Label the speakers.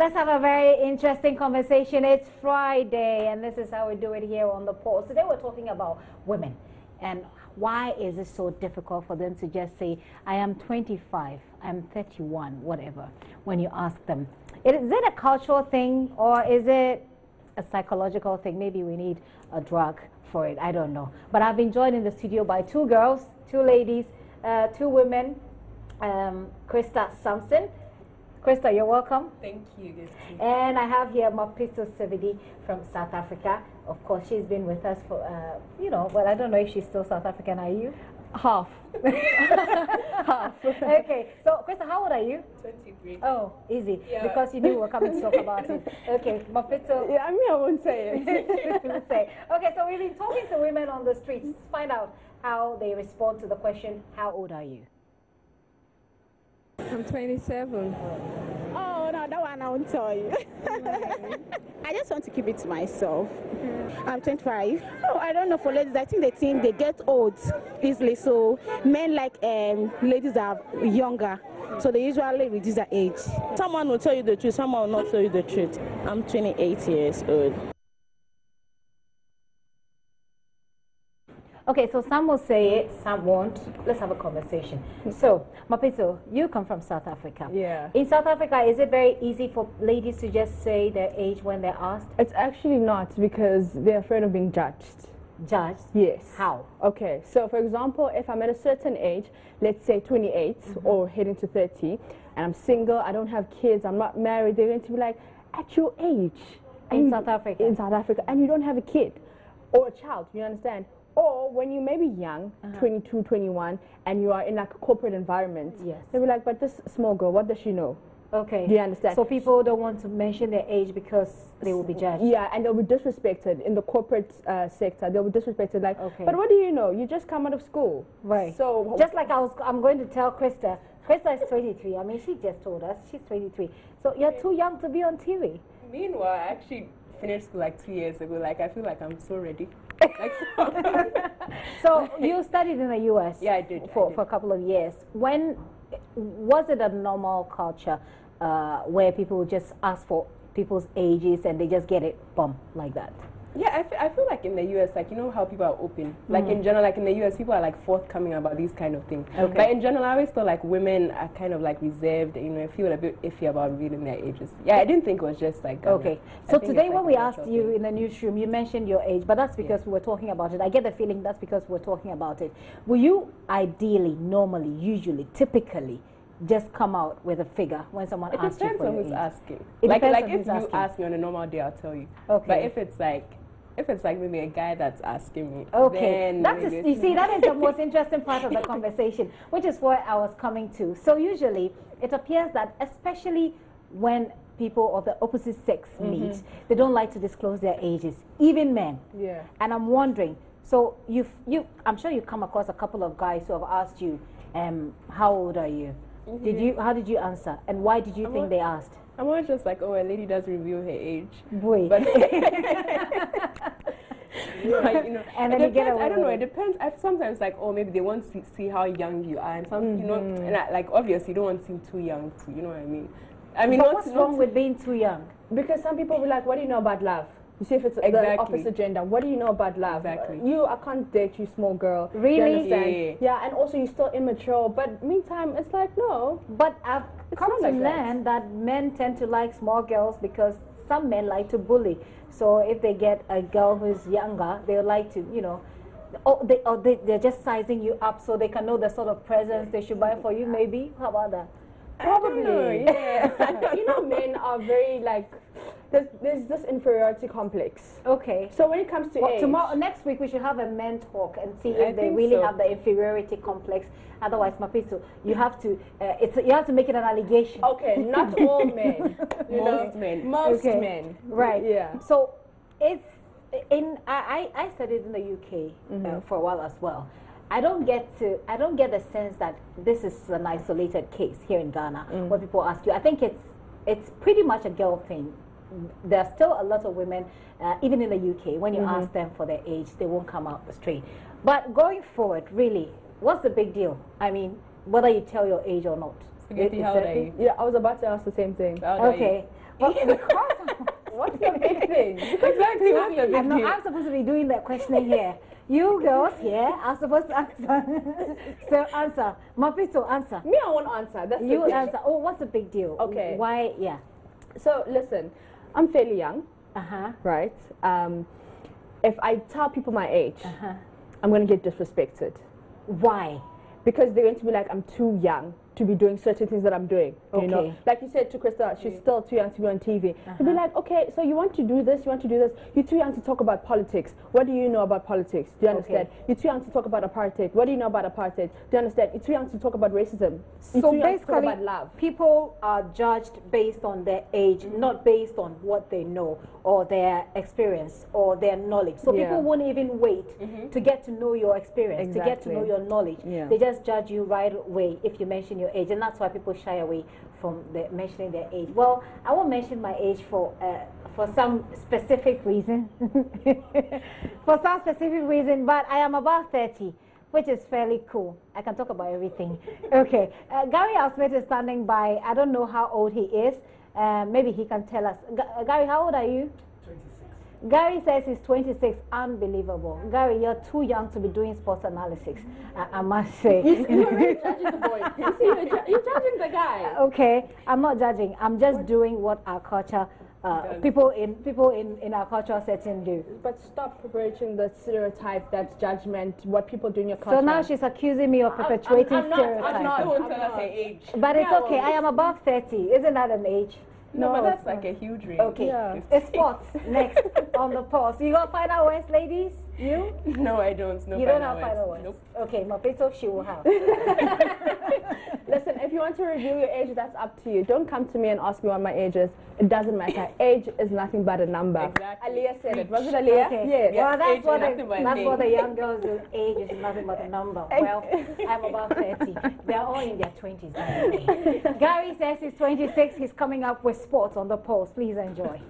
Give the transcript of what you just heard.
Speaker 1: let's have a very interesting conversation. It's Friday, and this is how we do it here on the Pulse. Today, we're talking about women and why is it so difficult for them to just say, I am 25, I'm 31, whatever, when you ask them. Is it a cultural thing or is it a psychological thing? Maybe we need a drug for it. I don't know. But I've been joined in the studio by two girls, two ladies, uh, two women, um, Krista Sampson. Krista, you're welcome.
Speaker 2: Thank you.
Speaker 1: And I have here Mapito Sevidi from South Africa. Of course, she's been with us for, uh, you know, well, I don't know if she's still South African. Are you?
Speaker 3: Half.
Speaker 1: Half. okay. So, Krista, how old are you?
Speaker 2: 23.
Speaker 1: Oh, easy.
Speaker 2: Yeah.
Speaker 1: Because you knew we were coming to talk about it. Okay, Mapito.
Speaker 3: Yeah, I mean, I won't say
Speaker 1: it. say. Okay, so we've been talking to women on the streets to find out how they respond to the question, how old are you?
Speaker 3: I'm 27.
Speaker 4: Oh, no, that one I won't tell you. I just want to keep it to myself. I'm 25. Oh, I don't know for ladies. I think they think they get old easily. So men like um, ladies are younger. So they usually reduce their age.
Speaker 5: Someone will tell you the truth, someone will not tell you the truth. I'm 28 years old.
Speaker 1: Okay, so some will say it, some won't. Let's have a conversation. So, Mapito, you come from South Africa.
Speaker 3: Yeah.
Speaker 1: In South Africa, is it very easy for ladies to just say their age when they're asked?
Speaker 3: It's actually not because they're afraid of being judged.
Speaker 1: Judged?
Speaker 3: Yes.
Speaker 1: How?
Speaker 3: Okay, so for example, if I'm at a certain age, let's say 28 mm -hmm. or heading to 30, and I'm single, I don't have kids, I'm not married, they're going to be like, at your age.
Speaker 1: In South Africa?
Speaker 3: In South Africa, and you don't have a kid or a child, you understand? Or when you may be young, uh -huh. 22, 21, and you are in like a corporate environment,
Speaker 1: yes.
Speaker 3: they'll be like, but this small girl, what does she know?
Speaker 1: Okay.
Speaker 3: Do you understand?
Speaker 1: So people don't want to mention their age because they will be judged.
Speaker 3: Yeah, and they'll be disrespected in the corporate uh, sector. They'll be disrespected like, okay. but what do you know? You just come out of school.
Speaker 1: Right.
Speaker 3: So
Speaker 1: just like I was, I'm going to tell Krista. Krista is 23. I mean, she just told us she's 23. So you're too young to be on TV.
Speaker 2: Meanwhile, I actually finished school like two years ago. Like I feel like I'm so ready.
Speaker 1: so you studied in the U.S.
Speaker 2: Yeah, I did.
Speaker 1: For,
Speaker 2: I did.
Speaker 1: for a couple of years. When was it a normal culture uh, where people just ask for people's ages and they just get it, boom, like that?
Speaker 2: Yeah, I, I feel like in the US, like, you know how people are open? Like, mm. in general, like, in the US, people are, like, forthcoming about these kind of things. Okay. But in general, I always feel like women are kind of, like, reserved, you know, feel a bit iffy about revealing their ages. Yeah, I didn't think it was just, like...
Speaker 1: Okay. so today like when we asked you thing. in the newsroom, you mentioned your age, but that's because yeah. we were talking about it. I get the feeling that's because we're talking about it. Will you ideally, normally, usually, typically, just come out with a figure when someone
Speaker 2: it
Speaker 1: asks you for
Speaker 2: It depends on
Speaker 1: who's
Speaker 2: asking.
Speaker 1: It
Speaker 2: like, like
Speaker 1: if
Speaker 2: you
Speaker 1: asking.
Speaker 2: ask me on a normal day, I'll tell you.
Speaker 1: Okay.
Speaker 2: But if it's like if it's like maybe a guy that's asking me,
Speaker 1: okay, that is you see that is the most interesting part of the conversation, which is what I was coming to. So usually it appears that especially when people of the opposite sex mm -hmm. meet, they don't like to disclose their ages, even men.
Speaker 3: Yeah.
Speaker 1: And I'm wondering, so you've you I'm sure you come across a couple of guys who have asked you, um, how old are you? Mm -hmm. Did you how did you answer, and why did you I'm think they asked?
Speaker 2: I'm always just like, oh, a lady does reveal her age.
Speaker 1: Boy.
Speaker 2: But you know,
Speaker 1: and then you get away
Speaker 2: I don't know. It depends. I sometimes like, oh, maybe they want to see how young you are, and some, mm -hmm. you know, mm-hmm. and I, like obviously you don't want to seem too young, too. You know what I mean? I mean,
Speaker 1: but
Speaker 2: not,
Speaker 1: what's
Speaker 2: not
Speaker 1: wrong with being too young?
Speaker 3: Because some people will be like, what do you know about love? You see, if it's exactly. the opposite gender, what do you know about love?
Speaker 2: Exactly.
Speaker 3: You, I can't date you, small girl.
Speaker 1: Really?
Speaker 3: Yeah. yeah, and also you're still immature. But meantime, it's like no.
Speaker 1: But I've come to like learn that. that men tend to like small girls because some men like to bully. So if they get a girl who's younger, they like to, you know, oh, they, oh, they, they're just sizing you up so they can know the sort of presents they should buy for you, maybe? How about that?
Speaker 3: Probably. Know, yeah. you know, men are very like there's, there's this inferiority complex.
Speaker 1: Okay.
Speaker 3: So when it comes to
Speaker 1: well,
Speaker 3: age,
Speaker 1: tomorrow, next week we should have a men talk and see if they really so. have the inferiority complex. Otherwise, Mapito, you have to uh, it's you have to make it an allegation.
Speaker 3: Okay, not all men.
Speaker 2: most men.
Speaker 3: Most
Speaker 1: okay.
Speaker 3: men.
Speaker 1: Right.
Speaker 3: Yeah.
Speaker 1: So it's in I I, I studied in the UK mm -hmm. uh,
Speaker 3: mm-hmm.
Speaker 1: for a while as well. I don't get to I don't get the sense that this is an isolated case here in Ghana mm. where people ask you. I think it's it's pretty much a girl thing there are still a lot of women, uh, even in the UK, when you mm -hmm. ask them for their age, they won't come out straight. But going forward, really, what's the big deal? I mean, whether you tell your age or not.
Speaker 2: Spaghetti, how old are you?
Speaker 3: Yeah, I was about to ask the same thing.
Speaker 1: Okay.
Speaker 3: What's the big thing?
Speaker 2: exactly. What's the big
Speaker 1: I'm, not? I'm supposed to be doing that questioning here. You girls here are supposed to answer. so answer. Mapito, answer.
Speaker 3: Me, I won't answer. That's
Speaker 1: You answer. Oh, what's the big deal?
Speaker 3: Okay.
Speaker 1: Why? Yeah.
Speaker 3: So listen, I'm fairly young,
Speaker 1: Uh huh.
Speaker 3: right? Um, if I tell people my age,
Speaker 1: Uh-huh.
Speaker 3: I'm going to get disrespected
Speaker 1: Why?
Speaker 3: because they're going to be like, I'm too young to be doing certain things that I'm doing. You know, like you said to Krista, she's still too young to be on TV. They'll be uh-huh. like, okay, so you want to do this, you want to do this. You're too young to talk about politics. What do you know about politics? Do you understand? You're too young to talk about apartheid. What do you know about apartheid? Do you understand? You're too young to talk about racism. You're
Speaker 1: So
Speaker 3: too young to talk
Speaker 1: basically, people are judged based on their age, not based on what they know or their experience or their knowledge. So
Speaker 3: Yeah.
Speaker 1: people won't even wait mm-hmm. to get to know your experience, to get to know your knowledge.
Speaker 3: Yeah.
Speaker 1: They just judge you right away if you mention your age, and that's why people shy away from the, mentioning their age. Well, I won't mention my age for uh, for some specific reason. for some specific reason, but I am about 30 which is fairly cool. I can talk about everything. Okay, uh, Gary Al-Smith is standing by. I don't know how old he is. Uh, maybe he can tell us. G- uh, Gary, how old are you? 26. Gary says he's 26. Unbelievable. Gary, you're too young to be doing sports analysis. I, I must say.
Speaker 3: You're judging the boy. You're, ju- you're judging the guy.
Speaker 1: okay, I'm not judging. I'm just doing what our culture, uh, people in people in, in our cultural setting do.
Speaker 3: But stop perpetuating the stereotype, that judgment, what people do in your culture.
Speaker 1: So now she's accusing me of perpetuating
Speaker 3: I'm not- I'm
Speaker 1: stereotypes.
Speaker 3: not.
Speaker 2: Don't
Speaker 3: I'm
Speaker 2: tell us
Speaker 3: not.
Speaker 2: her age.
Speaker 1: But it's
Speaker 3: Yeah,
Speaker 1: okay.
Speaker 3: well,
Speaker 1: I am above 30. Isn't that an age?
Speaker 2: No, but that's like a huge range.
Speaker 1: Okay.
Speaker 3: Yeah.
Speaker 1: It's sports next on the Pulse. You got final words, ladies? You?
Speaker 2: No, I don't. No
Speaker 1: you don't have final words.
Speaker 2: Nope.
Speaker 1: Okay, Mapito, she will have.
Speaker 3: Listen, if you want to reveal your age, that's up to you. Don't come to me and ask me what my age is. It doesn't matter. age is nothing but a number.
Speaker 2: Exactly.
Speaker 3: Aaliyah said it. Was it Aaliyah?
Speaker 1: Okay.
Speaker 3: Yes.
Speaker 1: Well, that's
Speaker 2: is
Speaker 1: what, the, that's what the young girls do. Age is nothing but a number. Well, I'm about 30. They're all in their 20s. by the way. Gary says he's 26. He's coming up with sports on the Pulse. Please enjoy.